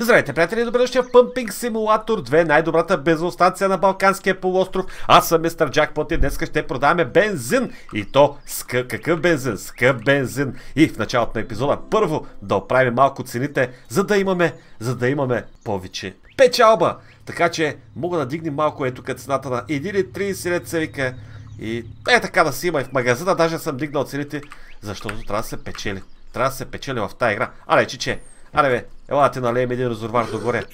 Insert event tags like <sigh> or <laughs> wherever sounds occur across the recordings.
Здравейте, приятели, добре дошли в Pumping Simulator 2, най-добрата бензостанция на Балканския полуостров. Аз съм мистер Джакпот и днес ще продаваме бензин. И то скъп, какъв бензин? Скъп бензин. И в началото на епизода първо да оправим малко цените, за да имаме, за да имаме повече печалба. Така че мога да дигнем малко е тук цената на 1,30 лет се вика. И е така да си има и в магазина, даже съм дигнал цените, защото трябва да се печели. Трябва да се печели в тази игра. Аре, че, Аре бе, ела ти налеем един резервуар догоре.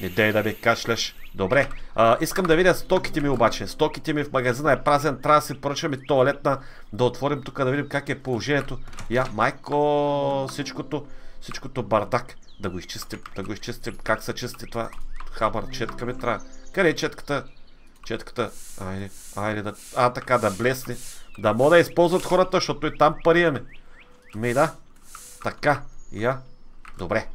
Не дей да ми кашляш. Добре. А, искам да видя стоките ми обаче. Стоките ми в магазина е празен. Трябва да си поръчам и туалетна. Да отворим тук да видим как е положението. Я, майко, всичкото, всичкото бардак. Да го изчистим, да го изчистим. Как се чисти това? Хабър, четка ми трябва. Къде е четката? Четката. Айде, айде да... А, така, да блесне. Да мога да използват хората, защото и там пари имаме. Ми да. Така. Я. Добре.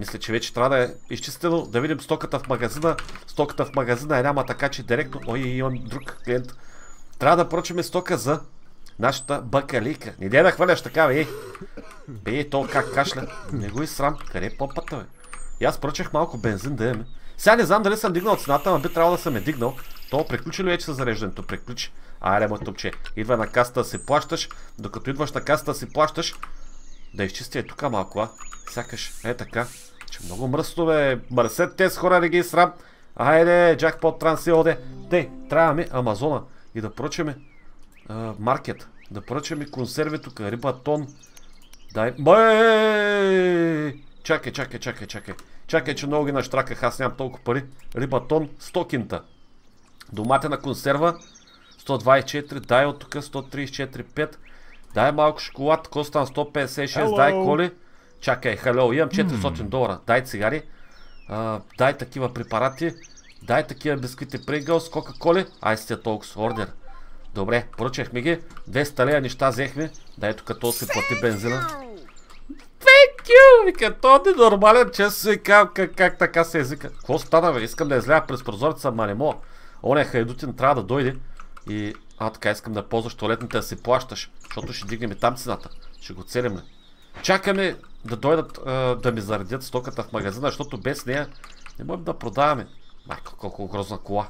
Мисля, че вече трябва да е изчистено. Да видим стоката в магазина. Стоката в магазина е няма така, че директно... Ой, имам друг клиент. Трябва да поръчаме стока за нашата бакалика. Не дей да хваляш така, бе. Бе, то как кашля. Не го и срам. Къде е попата, бе? И аз поръчах малко бензин да имаме. Сега не знам дали съм дигнал цената, но би трябвало да съм е дигнал. То приключи ли вече с зареждането? Приключи. Айде, мой топче. Идва на каста да си плащаш. Докато идваш на каста да си плащаш, да изчисти е тук малко, а? Сякаш, е така. Че много мръсно, бе. Мърсет тези хора не ги срам. Айде, джакпот трансилде. Те, трябва ми Амазона и да поръчаме маркет. Да поръчаме консерви тук, риба, тон. Дай. Бе! Чакай, чакай, чакай, чакай. Чакай, че много ги наштраках, аз нямам толкова пари. Риба, тон, 100 кинта. Доматена консерва, 124, дай от тук 134, 5. Дай малко шоколад, коста на 156, Hello. дай коли. Чакай, халео, имам 400 mm. долара. Дай цигари, а, дай такива препарати, дай такива бисквити Pringles, Кока-Коли. Ай сте толкова ордер. Добре, поръчахме ги. 200 лея неща взехме. Дай тук то си плати бензина. Thank you! Вика, то е нормален, че си как, как, как така се езика. Какво стана, бе? Искам да изляя през прозореца, ма не мога. Оня хайдутин трябва да дойде и а, така искам да ползваш туалетните да си плащаш, защото ще дигнем и там цената. Ще го целим ли? Чакаме да дойдат а, да ми заредят стоката в магазина, защото без нея не можем да продаваме. Майко, колко грозна кола.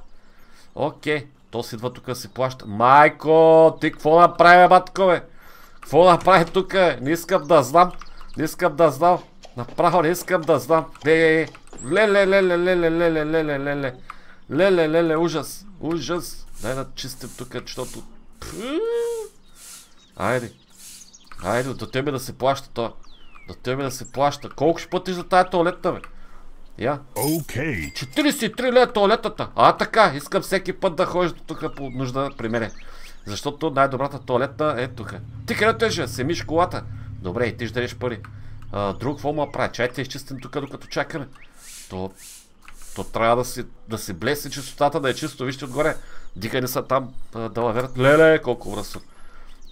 Окей, то си идва тук да си плаща. Майко, ти какво направи, батко, бе? Какво направи тук? Не искам да знам. Не искам да знам. Направо не искам да знам. Ле, ле, ле, ле, ле, ле, ле, ле, ле, ле, ле, ле, ле. Леле, леле, ужас. Ужас. Дай да чистим тук, защото... Айде. Айде, до тебе да се плаща то. До тебе да се плаща. Колко ще платиш за тая туалетта, бе? Я. Окей. 43 лея туалетата. А така, искам всеки път да ходиш до тук по нужда при мене. Защото най-добрата туалетна е тук. Ти къде тежа? Семиш колата. Добре, и ти ще дадеш пари. А, друг какво му прави? Чай те изчистим тук, докато чакаме. То то трябва да си, да си блесне чистотата, да е чисто. Вижте отгоре. Дикани са там да лаверат. Леле, колко връзва.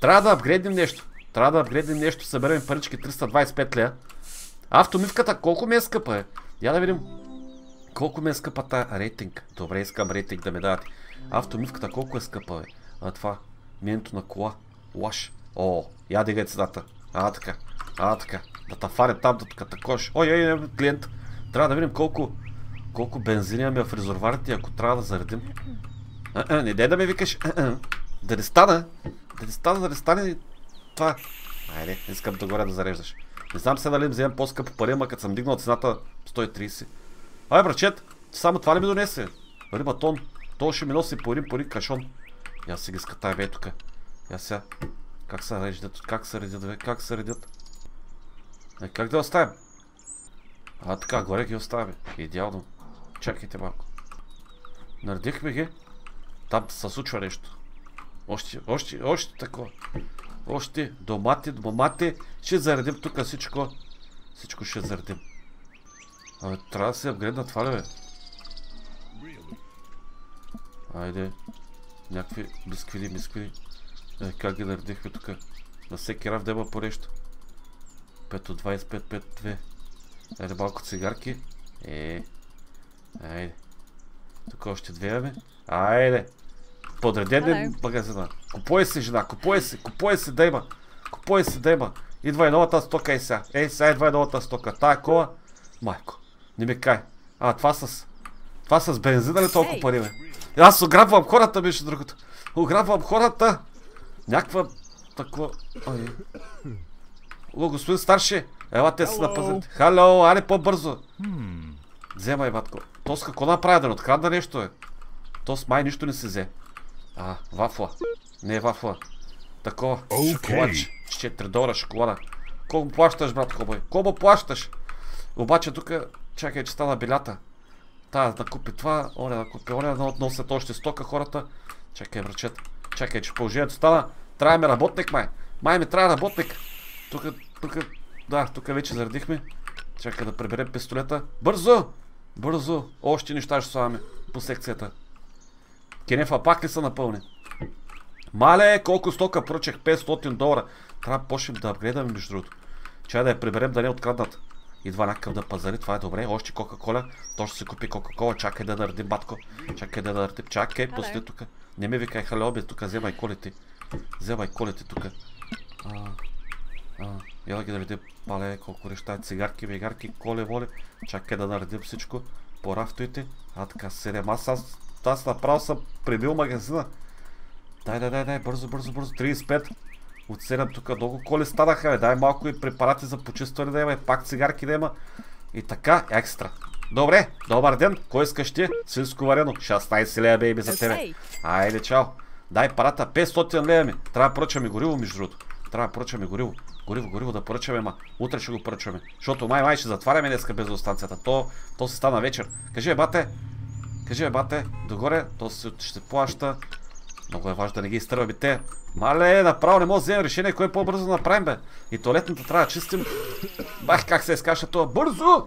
Трябва да апгрейдим нещо. Трябва да апгрейдим нещо. Съберем парички 325 лея. Автомивката колко ми е скъпа е? Я да видим. Колко ми е скъпа тази рейтинг? Добре, искам рейтинг да ми дадете. Автомивката колко е скъпа е? А това. Минето на кола. Лаш. О, я дигай цената. А, така. А, така. Да та фаре там, да така такош. Ой, ой, ой, клиент. Трябва да видим колко колко бензин имаме в резервуарите, ако трябва да заредим. А, а, не дай да ме викаш. А, а. Да не стана. Да не стана, да не стане това. Айде, искам да горе да зареждаш. Не знам сега дали вземем по-скъпо пари, ама като съм дигнал цената 130. Ай, брачет, само това ли ми донесе? Риба тон. То ще ми носи по един пари кашон. Я си ги скатай бе тук. Я сега. Как се редят? Как се редят, бе? Как се редят? Е, как да оставим? А, така, горе ги оставя. Идеално. Чакайте малко. Наредихме ги. Там се случва нещо. Още, още, още такова. Още домати, домати. Ще заредим тук всичко. Всичко ще заредим. Абе, трябва да се апгрейдна това ли бе? Айде. Някакви бисквили, бисквили. Е, как ги наредихме тук? На всеки раф да има по нещо. 5 от 25, 5, 2. Айде малко цигарки. Е. Айде. Тук още две имаме. Айде. Подреден е магазина. Купой се, жена. Купой се. Купой се да има. Купой се да има. Идва и новата стока и сега. Ей, сега идва и новата стока. Тая кола. Майко. Не ми кай. А, това с... Това с бензина ли толкова пари, бе? Аз ограбвам хората, беше другото. Ограбвам хората! Някаква... Такова... Ой. О, господин старши! Ела те се напазят. Хало, аре по-бързо. Вземай, батко. Тос какво направи да не открадна нещо е? Тос май нищо не се взе. А, вафла. Не е вафла. Такова. Окей. Шоколадче. 4 долара шоколада. Колко плащаш, брат Кобой? Колко плащаш? Обаче тук, чакай, че стана белята. Та, да купи това, оня да купи оня, да носят още стока хората. Чакай, брачет. Чакай, че положението стана. Трябва ми работник, май. Май ми трябва работник. Тук, тук, да, тук вече заредихме. Чакай да приберем пистолета. Бързо! Бързо! Още неща ще слагаме по секцията. Кенефа пак ли са напълни? Мале, колко стока поръчах? 500 долара. Трябва да почнем да апгрейдаме между другото. Чай да я приберем да не е откраднат. Идва някакъв да пазари, това е добре. Още Кока-Кола. То ще се купи Кока-Кола. Чакай да наредим, батко. Чакай да наредим. Чакай, пусти тук. Не ми викай халеоби, тук вземай колите. Вземай колите тук. Я да ги наредим. Мале, колко неща. Цигарки, вегарки, коле, воле. Чакай да наредим всичко. По рафтовете. А така, седем. Аз, аз, аз направо съм прибил магазина. Дай, дай, дай, дай, бързо, бързо, бързо. 35. От 7 тук много коли станаха, бе. Дай малко и препарати за почистване да има, и пак цигарки да има. И така, екстра. Добре, добър ден. Кой искаш ти? Свинско варено. 16 лея, бейби, за тебе. Айде, чао. Дай парата. 500 лея ми. Трябва да поръчаме гориво, между другото. Трябва да поръчаме гориво. Гориво, гориво да поръчаме, ма. Утре ще го поръчаме. Защото май, май ще затваряме днеска бензостанцията. То, то се стана вечер. Кажи, бате. Кажи, бе, бате. Догоре. То се, ще плаща. Много е важно да не ги изтърваме те. Мале, направо не мога да вземем решение, кое е по-бързо да направим, бе. И туалетната трябва да чистим. Бах, как се изкаша това. Бързо!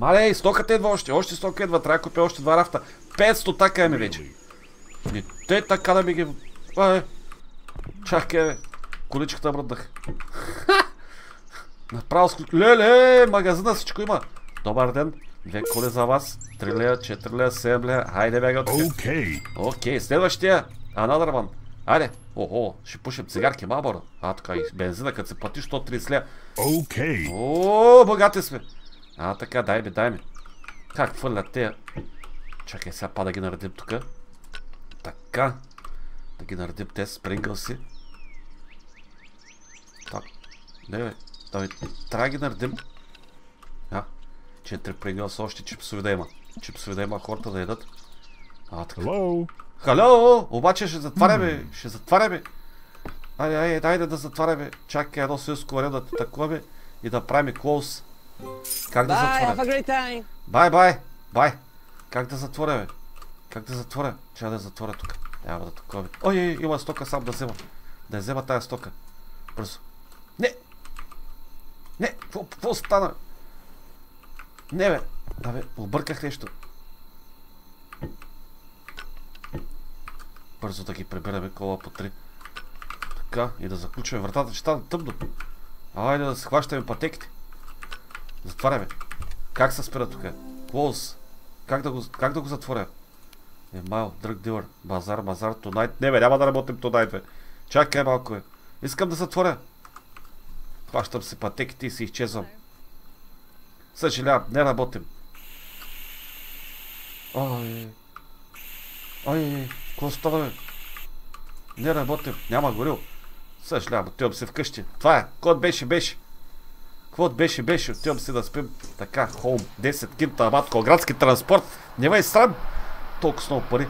Мале, и стоката идва още. Още стока идва. Трябва да купя още два рафта. 500 така ми вече. Не, те така да ми ги... Ай, чакай, бе. Количката мръднах. <laughs> Направо склю... Леле, магазина всичко има. Добър ден. Две коли за вас. 3 лея, 4 лея, 7 лея. Хайде от тук. Okay. Окей, следващия. Another one. Айде. Охо, ще пушим цигарки, Малборо. А, така и бензина, като се плати 130 лея. Okay. О, богати сме. А, така, дай ми, дай ми. Как хвърлят те? Чакай сега па да ги наредим тук. Така. Да ги наредим те с Принглси. Так. Не, бе. Да, бе. Трябва да ги наредим. А, четири Принглс още чипсови да има. Чипсови да има хората да ядат. А, така. Hello. Хало, обаче ще затваряме, ще затваряме. Айде, айде, айде да затваряме. Чакай едно свинско варе да те такуваме и да правим клоус. Как да затворя? Бай, бай, бай. Как да затворя, бе? Как да затворя? Чакай да затворя тук. Няма да такова. Ой, ой, има стока сам да взема. Да взема тая стока. Бързо. Не! Не! Какво- Какво стана? Не, бе. Да, бе, обърках нещо. Бързо да ги прибираме кола по три. Така, и да заключваме вратата, че стана тъмно. Айде да се хващаме пътеките. Затваряме. Как се спира тук? Close. Как да го, как да го затворя? Емайл, drug dealer, базар, базар, tonight. Не бе, няма да работим tonight, бе. Чакай малко, бе. Искам да затворя. Хващам си пътеките и си изчезвам. Съжалявам, не работим. Ой. Ой, какво става? Не работим, няма горил. Съжалявам, отивам се вкъщи. Това е, код беше, беше. Какво беше, беше, отивам си да спим. Така, хоум, 10 кинта, матко, градски транспорт. Не ме срам. Толкова много пари.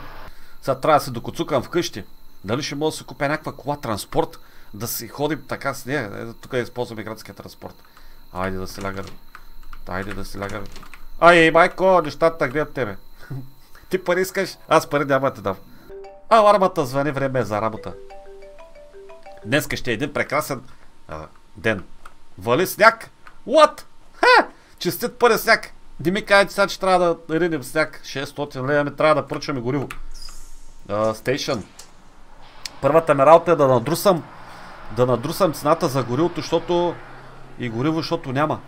Сега трябва да се докоцукам вкъщи. Дали ще мога да си купя някаква кола транспорт, да си ходим така с нея. Ето тук използваме градския транспорт. Айде да се лягаме. Айде да се лягаме. Ай, майко, нещата гледат тебе. <laughs> Ти пари искаш, аз пари няма да дам. Алармата звъни, време е за работа. Днеска ще е един прекрасен а, ден. Вали сняг. What? Ха! Честит първи сняг. Не ми кажете сега, че трябва да ринем сняг. 600 лева ми трябва да поръчаме гориво. Стейшън. Първата ми работа е да надрусам да надрусам цената за горивото, защото и гориво, защото няма.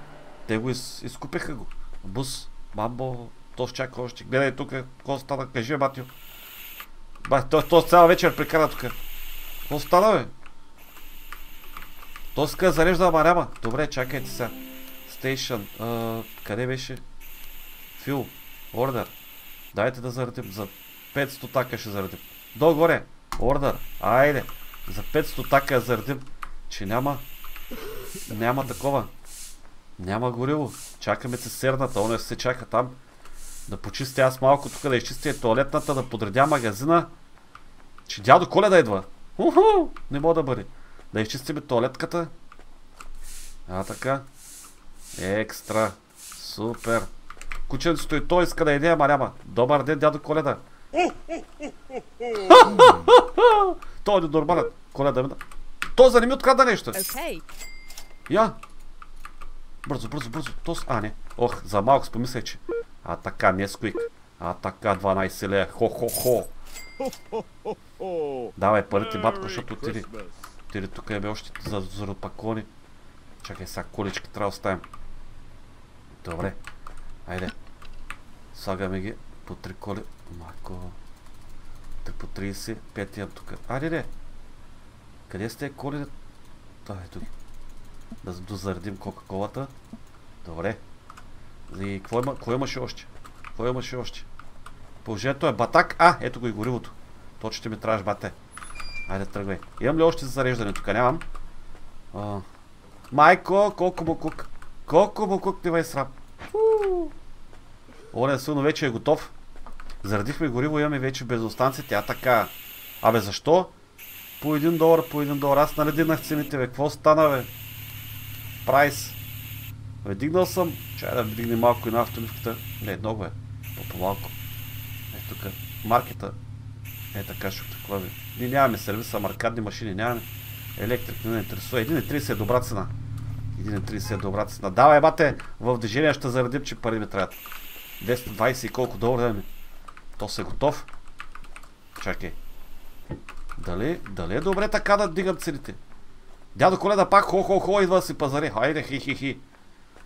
Те го из, изкупиха го. Бус, мамбо, то чака още. Гледай тук, какво стана, кажи, Матио. Ба, той, той цяла вечер прекара тук. Какво стана, бе? То ска зарежда, ама няма. Добре, чакайте сега. Стейшън. Къде беше? Фил. Ордер. Дайте да заредим. За 500 така ще заредим. Долу-горе. Ордер. Айде. За 500 така заредим. Че няма... Няма такова. Няма горило. Чакаме цистерната. Оня се чака там. Да почисти аз малко тук, да изчистя туалетната, да подредя магазина. Че дядо Коледа идва. Уху! Не мога да бъде. Да изчистиме туалетката. А така. Екстра. Супер. Кученцето и той иска да иде, ама няма. Добър ден, дядо Коледа. <laughs> Той е нормален. Коледа ми. Той за не ми открада нещо. Okay. Я. Бързо, бързо, бързо. Тос... А, не. Ох, за малко спомислях, че. А така, не сквик. А така, 12 лея. Хо-хо-хо. Давай парите, батко, защото отиди. Отиди тук е още за, за пакони. Чакай сега, колички трябва да оставим. Добре. Айде. Слагаме ги по три коли. Майко. Три по 30. Пет имам тук. Айде, де. Къде сте коли? Да, ето ги. Да дозаредим кока-колата. Добре. И какво, има, какво имаше още? Какво имаше още? Положението е батак. А, ето го и горивото. То ще ми трябваш, бате. Айде, тръгвай. Имам ли още за зареждане? Тук нямам. А, майко, колко му кук. Колко му кук не срам. Оле, силно вече е готов. Заредихме гориво, имаме вече безостанция. Тя така. Абе, защо? По един долар, по един долар. Аз нарединах цените, бе. Какво стана, бе? Прайс. Бе, дигнал съм. Чай да вдигне малко и на автоливката. Не, много е. По-малко. Е, тук. Маркета. Е, така ще такова бе. Ние нямаме сервиса, маркадни машини нямаме. Електрик не ме интересува. 1,30 е добра цена. 1,30 е добра цена. Давай, бате, в движение ще заредим, че пари ми трябват. 220 и колко долара ми. То се готов. Чакай. Дали, дали е добре така да дигам цените? Дядо Коледа пак хо-хо-хо идва да си пазари. Хайде, хи-хи-хи.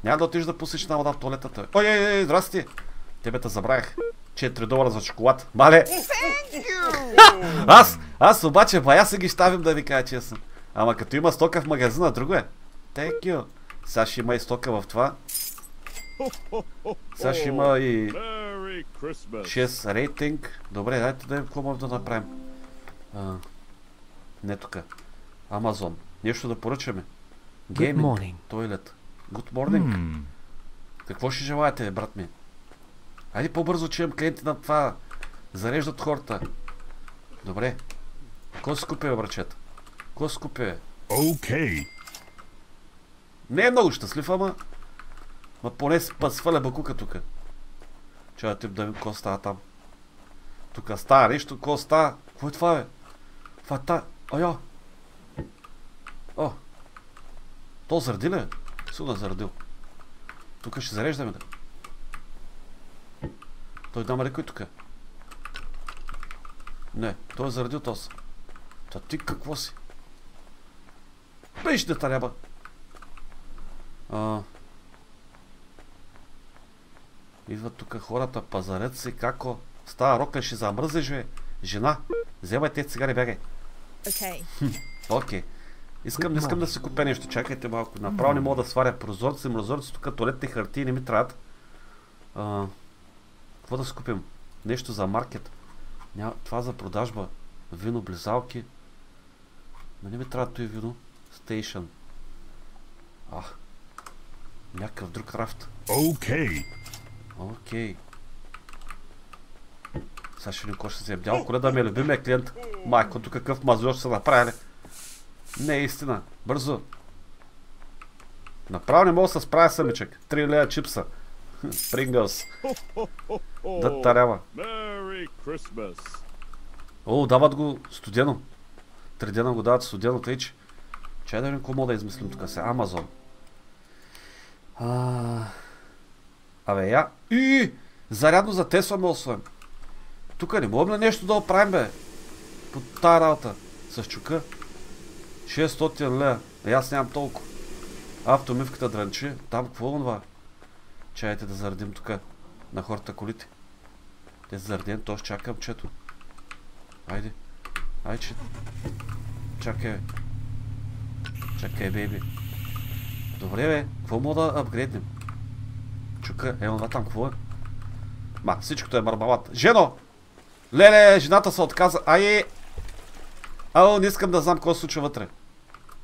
Няма да отиш да пусиш на вода в туалетата. Ой, ой, ой, здрасти. Тебе те забравях. 4 долара за шоколад. Мале! аз, аз обаче бая се ги ставим да ви кажа честно. Ама като има стока в магазина, друго е. Thank you. Сега ще има и стока в това. Сега ще има и 6 рейтинг. Добре, дайте да видим какво може да направим. А, не тук. Амазон. Нещо да поръчаме. Гейминг. Тойлет. Good morning. Hmm. Какво ще желаете, брат ми? Айде по-бързо, че имам клиенти на това. Зареждат хората. Добре. Какво се купи, брачета? Какво се купи? Okay. Не е много щастлив, ама... Ма поне па сваля бакука тук. Чай да ти да видим какво става там. Тук става нещо, какво става? Какво е това, бе? Това е та... Айо! О! То заради ли? Сигурно е зарадил. Тук ще зареждаме да. Той дама ли кой тук? е? Не, той е зарадил тос. Та ти какво си? Биш да таряба. А... Идват тук хората, пазарят се, како става рокля, ще замръзеш, бе. Жена, вземай те цигари, бягай. Okay. Окей. Искам, не искам да си купя нещо, чакайте малко. Направо не мога да сваря прозорци, мразорци, тук туалетни хартии не ми трябват. А, какво да си купим? Нещо за маркет. Ня, това за продажба. Вино, близалки. Но не ми трябва той вино. Стейшън. Ах. Някакъв друг рафт. Okay. Окей. Сега ще ни ще вземем. Дяло коля да ми е любимия клиент. Майко, тук какъв ще се направили. Не е истина. Бързо. Направо не мога да се справя самичък. Три лея чипса. <laughs> Прингълс. Да тарява. О, дават го студено. Три дена го дават студено, тъй че... Чай да видим какво мога да измислим тук се. Амазон. А... Абе, я... И! Зарядно за Тесла ме освоим. Тук не можем ли нещо да оправим, бе? По тая работа. С чука. 600 лея. Е, аз нямам толкова. Автомивката дрънчи. Там какво е това? Чайте да заредим тук на хората колите. Те са зареден, то ще чакам чето. Айде. Айде, че... Чакай. Чакай, бейби. Добре, бе. Какво мога да апгрейднем? Чука, е, това там какво е? Ма, всичкото е мармалат. Жено! Леле, жената се отказа. Ай! Ало, не искам да знам какво се случва вътре.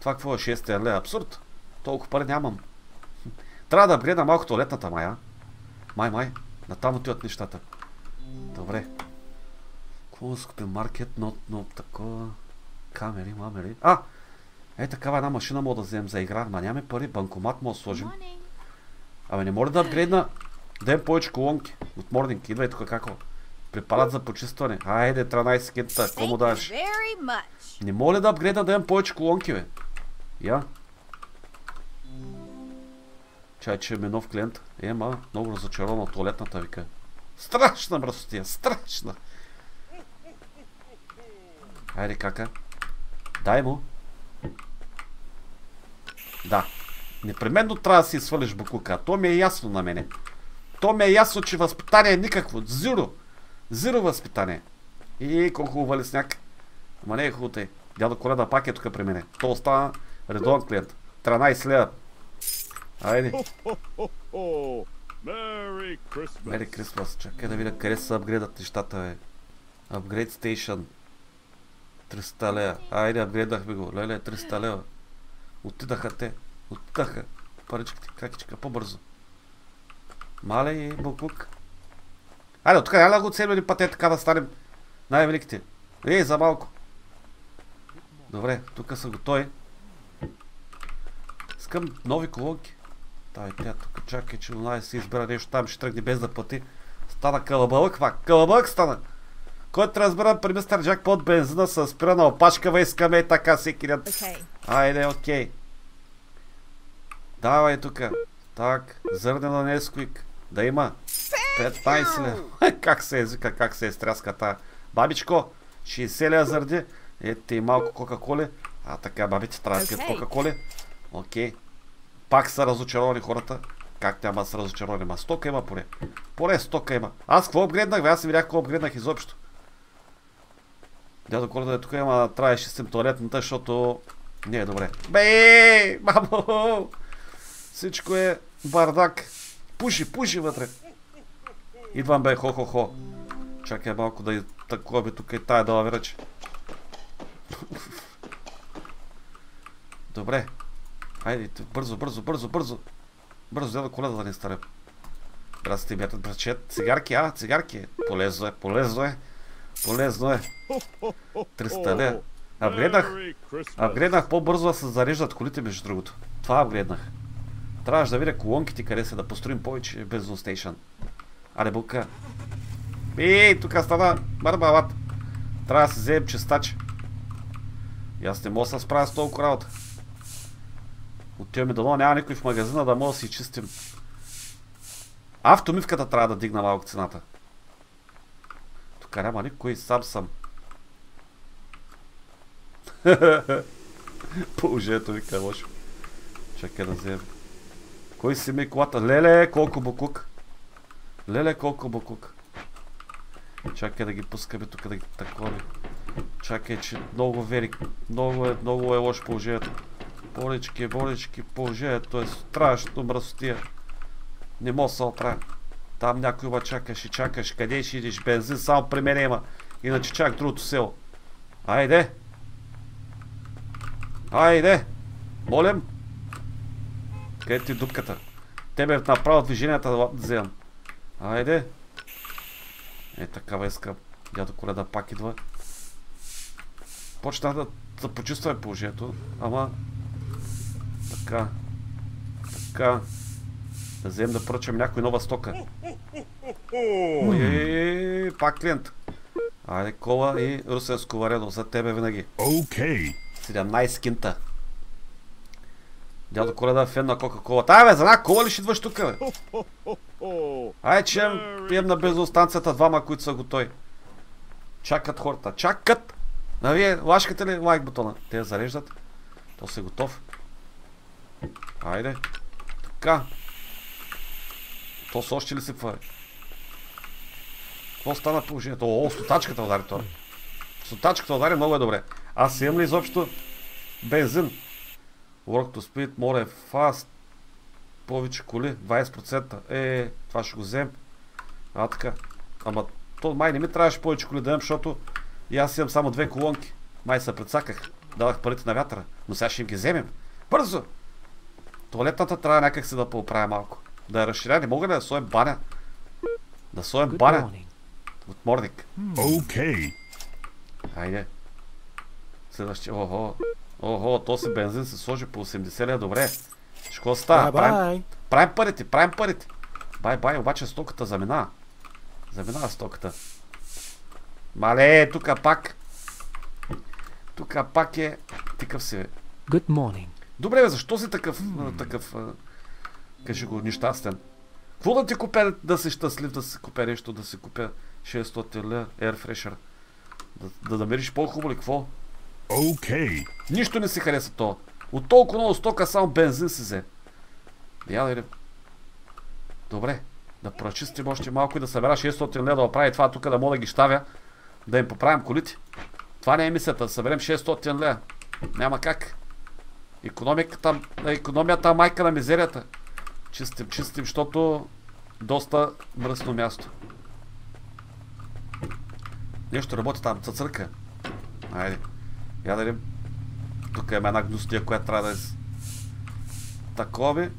Това какво е 6 ле? Абсурд. Толкова пари нямам. Трябва да апгрейда малко туалетната мая. Май, май. Натам отиват нещата. Добре. Какво да? Маркет, но, но такова... Камери, мамери. А! Е, такава една машина мога да вземем за игра. Ма нямаме пари. Банкомат мога да сложим. Абе, не може да апгрейдна. Имам повече колонки. От мординг. Идвай тук како. Препарат за почистване. Айде, 13 кента. Какво му даваш? Не мога ли да апгрейда да имам повече колонки, бе? Я. Чай, че ми нов клиент. Е, ма, много разочарован от туалетната вика. Страшна мръсотия, страшна. Айде, кака. Дай му. Да. Непременно трябва да си свалиш букука. То ми е ясно на мене. То ми е ясно, че възпитание е никакво. Зиро. Зиро възпитание. И колко хубава сняг. Ама не е хубаво. Дядо Коледа пак е тук при мене. То остана редовен клиент. 13 лева. Айде. Мери Крисмас. Чакай да видя къде се апгрейдат нещата, бе. Upgrade Station. 300 лева. Айде, апгрейдахме го. Леле, 300 лева. Отидаха те. Отидаха. Паричките, какичка, по-бързо. Мале и Букук. Айде, от тук няма да го целим един път е така да станем най-великите. Ей, за малко. Добре, тук са готови. Искам нови колонки. Тай, тя тук чакай, че онай си избера нещо там, ще тръгне без да плати. Стана кълъбълък, пак. Кълъбълък стана. Който разбира при мистер Джак под бензина се спира на опашкава, искаме и така всеки ден. Okay. Айде, окей. Давай тука. Так, зърнена Несквик. Да има. 15 лева. <laughs> как се езика, как се изтряска та. Бабичко, 60 лева заради. Ете и малко кока-коли. А така, бабите, трябва да Окей. кока-коли. Окей. Пак са разочаровани хората. Как няма да са разочаровани? Ма стока има поне. Поне стока има. Аз какво обгреднах? бе? Аз не видях какво обгреднах изобщо. Дядо Коледа е тук, ама трябва да изчистим туалетната, защото не е добре. Бе, мамо! Всичко е бардак. Пуши, пуши вътре. Идвам бе, хо-хо-хо. Чакай малко да такова бе тук и тая да лавираче. <laughs> Добре. Хайде, т- бързо, бързо, бързо, бързо. Бързо, дядо Коледа да не старем. Здрасти, бятът, братчет. Цигарки, а? Цигарки. Полезно е, полезно е. Полезно е. 300 лева. Апгрейдах, Merry Christmas. апгрейдах по-бързо да се зареждат колите, между другото. Това апгрейднах. Трябваше да видя колонките къде са, да построим повече бензин стейшън. Аре, булка. Ей, тук стана мармалат. Трябва да си вземем чистач. И аз не мога да се справя с толкова работа. Отиваме дано, няма никой в магазина да мога да си чистим. Автомивката трябва да дигна малко цената. Тук няма никой, сам съм. <laughs> Положението ви е лошо. Чакай да вземем. Кой си ми колата? Леле, колко букук. Леле, колко букук. Чакай да ги пускаме тук да ги такови. Чакай, че много верик. Много е, много е лошо положението. Болечки, болечки, положението е страшно мръсотия. Не мога да се оправя. Там някой ма чакаш и чакаш. Къде ще идиш? Бензин само при мен има. Иначе чак другото село. Айде! Айде! Молим! Къде ти е дупката? Тебе направо движенията да вземам. Айде! Е, такава искам. Дядо Коледа пак идва. Почна да, да почувстваме положението, ама... Така. Така. Да вземем да поръчам някой нова стока. Ой, пак клиент. Айде, кола и русенско варено за тебе винаги. Okay. 17 кинта. Дядо Коледа е фен на Кока-Кола. Ай, бе, за една кола ли ще идваш тук, бе? Ай, че имам на бензостанцията двама, които са готови. Чакат хората. Чакат! А вие лашкате ли лайк бутона? Те я зареждат. То си готов. Айде. Така. То с още ли се това? Какво стана положението? О, стотачката удари това. Стотачката удари много е добре. Аз имам ли изобщо бензин? Work to speed, more fast. Повече коли, 20%. Е, това ще го взем. А, така. Ама, то май не ми трябваше повече коли да имам, защото и аз имам само две колонки. Май се предсаках. Дадах парите на вятъра. Но сега ще им ги вземем. Бързо! Туалетната трябва някак си да поправя малко. Да я разширя. Не мога ли да соем баня? Да соем баня от морник. Okay. Хайде. Следващия. Охо. Охо, то си бензин се сложи по 80 лева. Добре. Ще какво става? Правим, правим парите, правим парите. Бай, бай, обаче стоката заминава. Заминава стоката. Мале, тука пак. Тука пак е... Тикъв си, бе. Good morning. Добре, бе, защо си такъв, такъв, кажи го, нещастен? Какво да ти купя да си щастлив, да си купя нещо, да си купя 600 ля Air Fresher? Да, да намериш по-хубаво ли, какво? Okay. Нищо не си хареса то. От толкова много стока само бензин си взе. Я да видим. Добре. Да прочистим още малко и да събера 600 лева да оправи това тук да мога да ги щавя. Да им поправим колите. Това не е мисията. Да съберем 600 лева. Няма как. Економиката, економията е майка на мизерията. Чистим, чистим, защото доста мръсно място. Нещо работи там, цъцърка. Айде. Я да. Тук има една гностия, която трябва да е. Такова.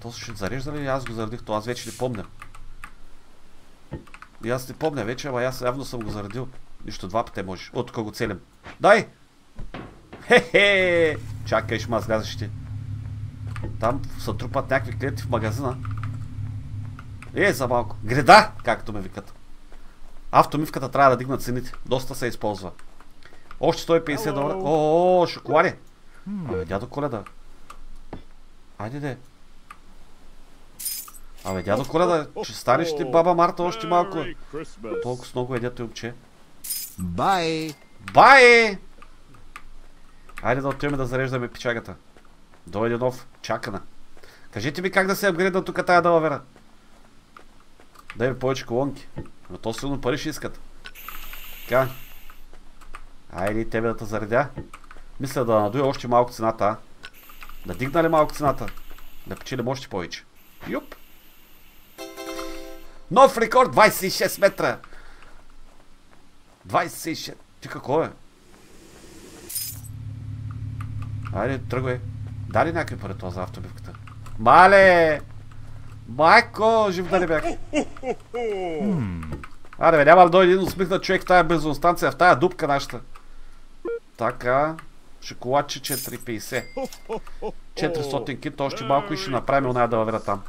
То ще зарежда ли? Аз го заредих, то аз вече не помня. И аз не помня вече, ама аз явно съм го заредил. Нищо два пъти можеш. От тук го целим. Дай! Хе-хе! Чакай, ще слязаш ти. Там се трупат някакви клиенти в магазина. Е, за малко. Греда, както ме викат. Автомивката трябва да дигнат цените. Доста се използва. Още 150 долара. О, шоколади. Абе, дядо Коледа. Айде де. Абе, дядо Коледа, ще станеш ти баба Марта още малко. Толкова с много едето момче. Bye. Бай! Айде да отиваме да зареждаме печагата. Дойде нов. Чакана. Кажете ми как да се апгрейдна тук тая далавера. Дай ми повече колонки. Но то силно пари ще искат. Така. Айде и тебе да те заредя. Мисля да надуя още малко цената, а? Да дигна ли малко цената? Да печелим още повече. Юп. Нов рекорд 26 метра. 26. Ти какво е? Айде, тръгвай. Дай ли някакви пари това за автобивката? Мале! Майко, жив да не бях. Аре, бе, няма да дойде един усмихнат човек в тая бензостанция, в тая дупка нашата. Така, шоколадче 4,50. 400 кит, още малко и ще направим оная далавера там.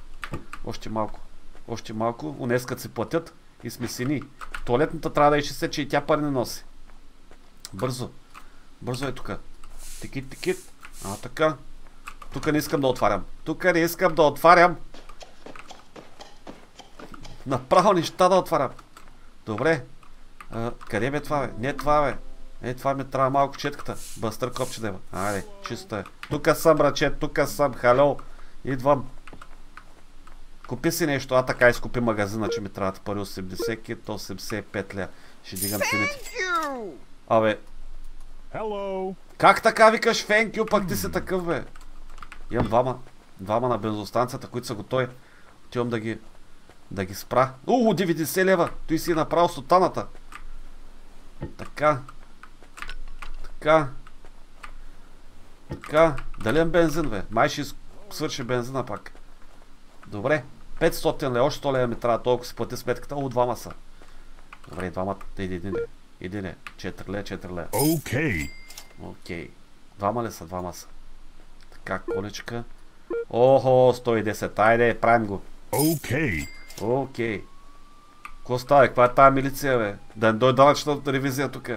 Още малко. Още малко. Унес като се платят и сме сини. Туалетната трябва да е 60, че и тя пари не носи. Бързо. Бързо е тука. Тикит, тикит. А, така. Тук не искам да отварям. Тук не искам да отварям. Направо неща да отварям. Добре. А, къде бе това бе? Не това бе. Е, това ми трябва малко четката. Бъстър копче да има. Айде, чисто е. Тука съм, рачет, тука съм. Хало. Идвам. Купи си нещо, а така изкупи магазина, че ми трябват пари 80 кит, 85 ля. Ще дигам цените. Абе, Hello. как така викаш you, пак ти си такъв бе? Имам двама, двама на бензостанцията, които са готови. Отивам да ги, да ги спра. Уу, 90 лева! Той си е направил сутаната. Така. Така. Така. Дали имам бензин, бе? Май ще свърши бензина пак. Добре. 500 лева, още 100 лева ми трябва, толкова си плати сметката. О, двама са. Добре, двамата. Иди, иди, иди. 4 лева, 4 лева. Okay. Окей. Двама ли са? Двама са. Така, колечка. Охо, 110. Айде, правим го. Okay. Окей. Какво става? Каква е тая милиция, бе? Да не дойде данъчната ревизия тук.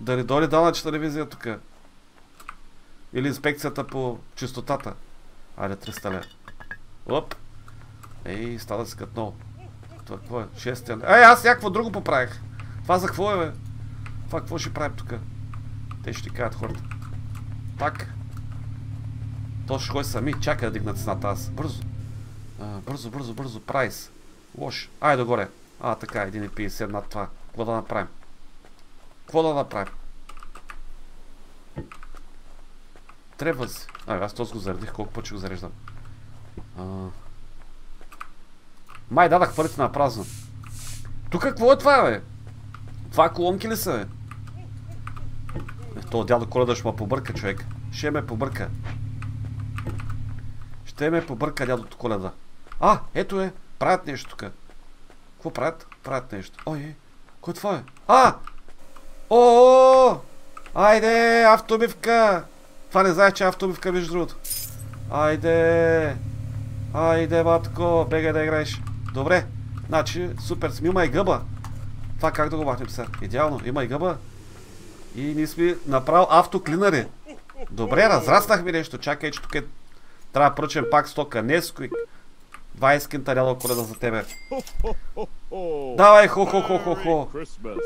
Да не дойде данъчната ревизия тук. Или инспекцията по чистотата. Айде, 300 лева. Оп. Ей, стана си като много. Това какво е? Шестия. Ей, аз някакво друго поправих. Това за какво е, бе? Това какво ще правим тук? Те ще ти кажат хората. Так. То ще ходи сами. Чакай да дигна цената аз. Бързо. А, бързо, бързо, бързо. Прайс. Лош. Айде догоре. А, така, 1,50 над това. Какво да направим? Какво да направим? Трябва си. А, аз този го заредих. Колко пъти ще го зареждам? А... Май дадах парите на празно. Тук какво е това, бе? Това колонки ли са, бе? Е, то дядо Коледа ще ме побърка, човек. Ще ме побърка. Ще ме побърка дядото Коледа. А, ето е. Правят нещо тук. Какво правят? Правят нещо. Ой, е. Кой е това е? А! О! Айде, автобивка! Това не знаеш, че е автобивка, между другото. Айде! Айде, батко, бегай да играеш. Добре, значи, супер сме. Има и гъба. Това как да го махнем сега? Идеално, има и гъба. И ние сме направо автоклинари. Добре, разраснахме нещо. Чакай, че тук е... Трябва да пръчем пак стока. Несквик. 20 кинта ряла коледа за тебе. Давай, хо-хо-хо-хо-хо.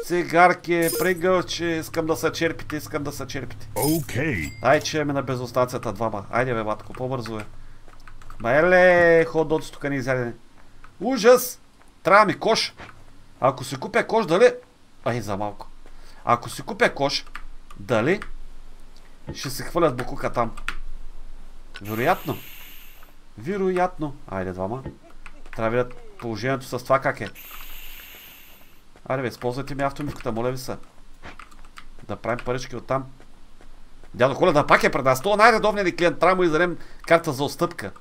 Цигарки, пригълче, искам да се черпите, искам да се черпите. Okay. Ай, че имаме на безостацията двама. Айде бе, батко, по-бързо е. Ма еле, ходоци тук не изядене. Ужас! Трябва ми кош. Ако си купя кош, дали... Ай, за малко. Ако си купя кош, дали ще се хвърлят букука там? Вероятно. Вероятно. Айде, двама. Трябва да видят положението с това как е. Айде бе, използвайте ми автомивката, моля ви се. Да правим парички от там. Дядо Коледа пак е пред нас. Това най-редовният ни клиент. Трябва му издадем карта за отстъпка.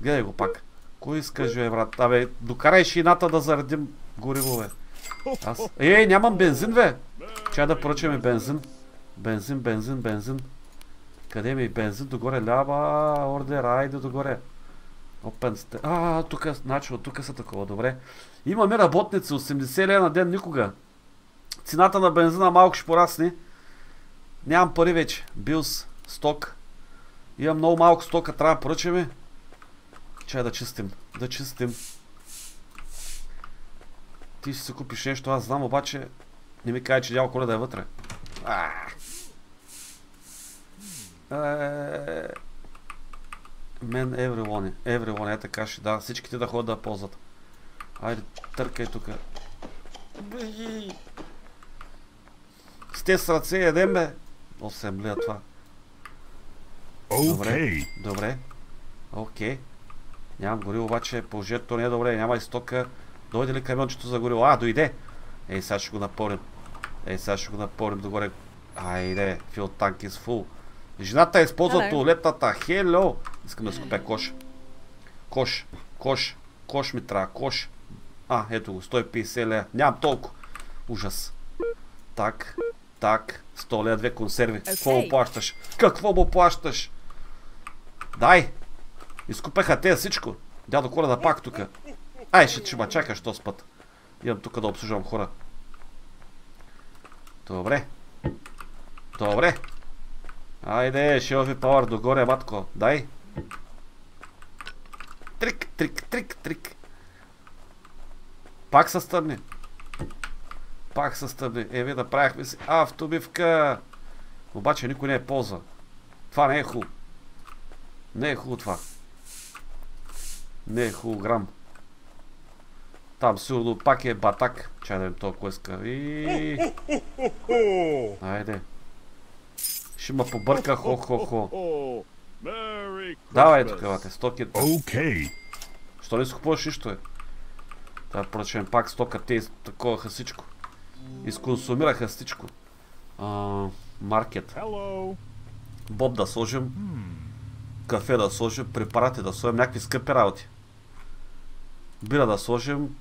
Гледай го пак. Кой искаш, бе, брат? Абе, докарай шината да заредим гориво, бе. Аз... Ей, нямам бензин, бе. Чай да поръчаме бензин. Бензин, бензин, бензин. Къде ми е бензин? Догоре лява, ордер, айде догоре. Опен сте. А, тук, значи от тук са такова, добре. Имаме работници, 80 лева на ден никога. Цената на бензина малко ще порасне. Нямам пари вече. Билс, сток. Имам много малко стока, трябва да поръчаме. Чай да чистим. Да чистим. Ти ще си купиш нещо, аз знам, обаче не ми каже, че дядо Коледа е вътре. А. Е, Мен everyone. Everyone, е така ще да. Всичките да ходят да ползват. Айде, търкай тук. С те с ръце ядем бе. О, се млия това. Okay. Добре. Окей. Нямам гориво, обаче положението не е добре. Няма и стока. Дойде ли камиончето за гориво? А, дойде. Ей, сега ще го напорим. Ей, сега ще го напорим догоре. Айде, фил танк is full. Жената използва Hello. туалетната. Хело! Искам да си купя кош. Кош. Кош. Кош ми трябва. Кош. А, ето го. 150 лея. Нямам толкова. Ужас. Так. Так. 100 лея, две консерви. Какво му плащаш? Какво му плащаш? Дай! Изкупеха те всичко. Дядо Коледа пак тук. Ай, ще, ще ма чакаш този път. Имам тук да обслужвам хора. Добре. Добре. Айде, шелфи пауър догоре, матко. Дай. Трик, трик, трик, трик. Пак са стъбни. Пак са стъбни. Еви, направихме си автобивка. Обаче никой не е ползва. Това не е хубаво. Не е хубаво това. Не е хубаво грам. Там сигурно пак е батак. Чай да видим толкова иска. И... Айде. Ще ма побърка хо-хо-хо. Давай тук, бате, стоки. Okay. Що не си купуваш нищо е? Трябва да поръчаме пак стока, те из- таковаха всичко. Изконсумираха всичко. А, маркет. Боб да сложим. Кафе да сложим, препарати да сложим, някакви скъпи работи. Бира да сложим,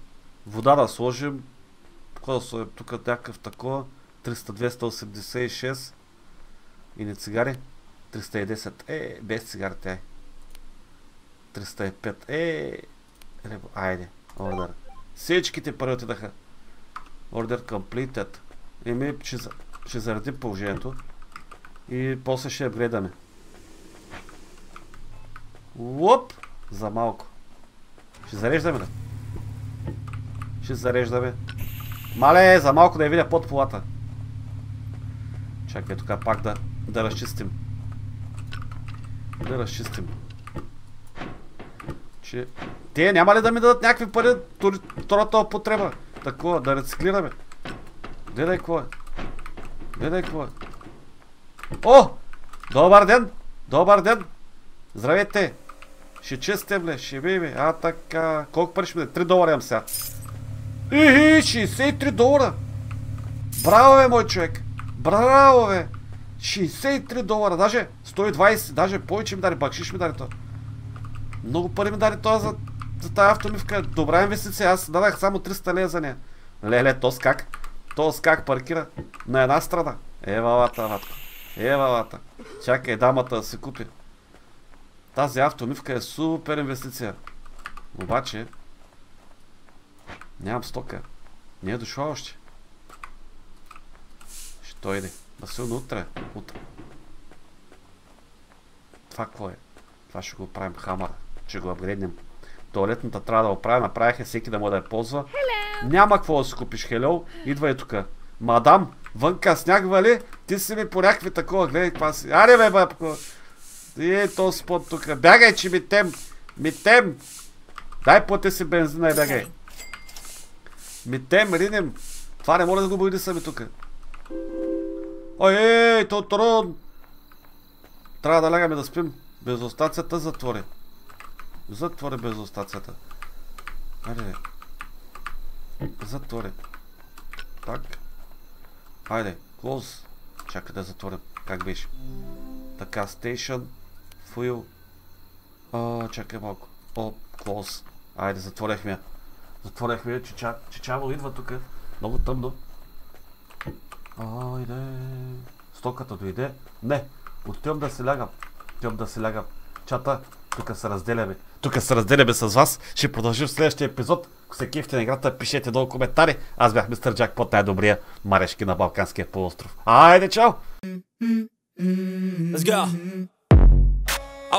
вода да сложим. Какво да сложим? Тук някакъв такова. 300-286. И не цигари. 310. Е, без цигари тя е. 305. Е, ребо- айде. Ордер. Всичките пари отидаха. Ордер completed. Еми, ще, ще заредим положението. И после ще гледаме. Лоп! За малко. Ще зареждаме ли? Ще зареждаме. Мале, за малко да я видя под полата. Чакай тук пак да, да разчистим. Да разчистим. Че... Те няма ли да ми дадат някакви пари втората употреба? Такова, да рециклираме. Гледай какво е. Гледай какво е. О! Добър ден! Добър ден! Здравейте! Ще честе, бе, ще би, бе. А, така. Колко пари ще ми даде? 3 долара имам сега. Ихи, 63 долара. Браво, бе, мой човек. Браво, бе. 63 долара, даже 120, даже повече ми даде, бакшиш ми даде това. Много пари ми даде това за, за тази автомивка. Добра инвестиция, аз дадах само 300 лея за нея. Леле, то как? То как паркира? На една страна. Евалата, ватко. Евалата. Чакай дамата да се купи. Тази автомивка е супер инвестиция. Обаче, нямам стока. Не е дошла още. Ще дойде. Василно утре. Утре. Това какво е? Това ще го правим хамара. Ще го апгрейднем. Туалетната трябва да оправя. Направиха всеки да може да я ползва. Няма какво да си купиш, хелео. Идва и тук. Мадам, вънка сняг вали, ти си ми по някакви такова, гледай каква си. Аре бе, бабко. Е, то спот тук. Бягай, че ми тем. Ми тем. Дай плати си бензина и бягай. Ми тем, ринем. Това не може да го бойди сами тук. Ой, ей, то трон. Трябва да лягаме да спим. Безостацията затвори. Затвори безостацията. Айде, бе. Затвори. Так. Хайде, close. Чакай да затворя. Как беше? Така, station. Fuel. О, чакай малко. О, close. Айде, затворихме я. Затворихме я. Чича... Чичаво идва тук. Много тъмно. Айде. Стоката дойде. Не. Отивам да се лягам. Отивам да се лягам. Чата, тук се разделяме. Тук се разделяме с вас. Ще продължим в следващия епизод. Ако се кефте на играта, пишете долу коментари. Аз бях мистер Джакпот, най-добрия марешки на Балканския полуостров. Айде, чао! Let's go.